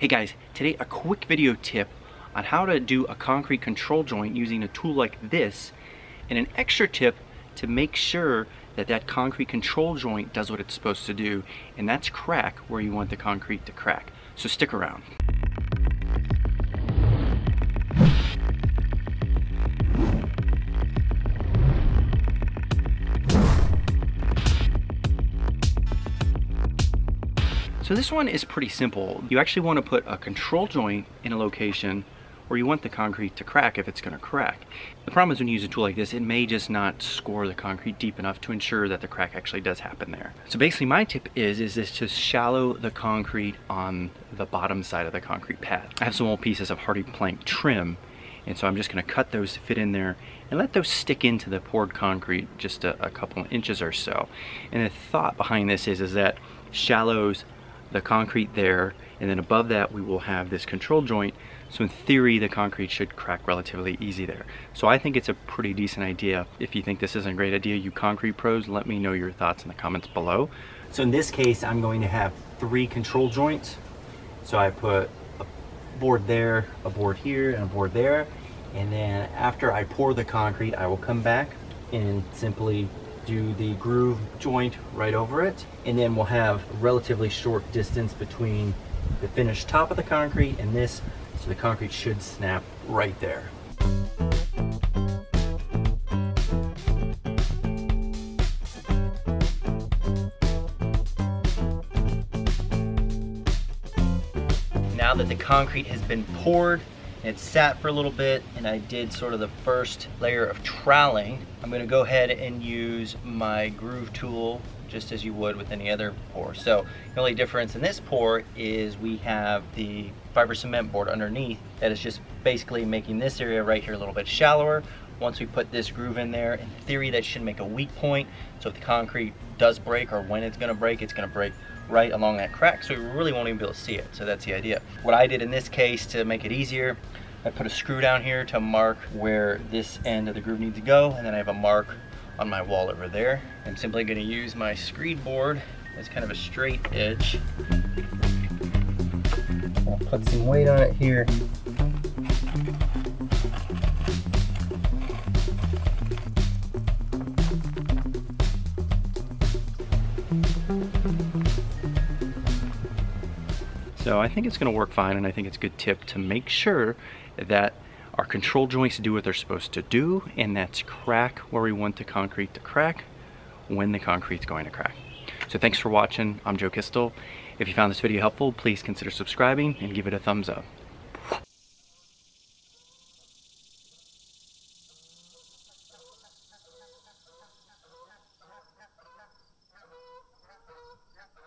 Hey guys, today a quick video tip on how to do a concrete control joint using a tool like this and an extra tip to make sure that that concrete control joint does what it's supposed to do and that's crack where you want the concrete to crack. So stick around. So this one is pretty simple. You actually want to put a control joint in a location where you want the concrete to crack if it's going to crack. The problem is when you use a tool like this, it may just not score the concrete deep enough to ensure that the crack actually does happen there. So basically my tip is, is this to shallow the concrete on the bottom side of the concrete pad. I have some old pieces of HardiePlank trim and so I'm just gonna cut those to fit in there and let those stick into the poured concrete just a, a couple inches or so. And the thought behind this is, is that shallows the concrete there and then above that we will have this control joint. So in theory the concrete should crack relatively easy there. So I think it's a pretty decent idea. If you think this isn't a great idea you concrete pros let me know your thoughts in the comments below. So in this case I'm going to have three control joints. So I put a board there a board here and a board there. And then after I pour the concrete I will come back and simply do the groove joint right over it and then we'll have a relatively short distance between the finished top of the concrete and this so the concrete should snap right there. Now that the concrete has been poured it sat for a little bit and I did sort of the first layer of troweling. I'm gonna go ahead and use my groove tool just as you would with any other pour. So the only difference in this pour is we have the fiber cement board underneath that is just basically making this area right here a little bit shallower. Once we put this groove in there, in theory that should make a weak point. So if the concrete does break or when it's gonna break, it's gonna break right along that crack so we really won't even be able to see it. So that's the idea. What I did in this case to make it easier I put a screw down here to mark where this end of the groove needs to go and then I have a mark on my wall over there. I'm simply going to use my screed board as kind of a straight edge. I'll put some weight on it here So I think it's gonna work fine and I think it's a good tip to make sure that our control joints do what they're supposed to do and that's crack where we want the concrete to crack when the concrete's going to crack. So thanks for watching. I'm Joe Kistel. If you found this video helpful, please consider subscribing and give it a thumbs up.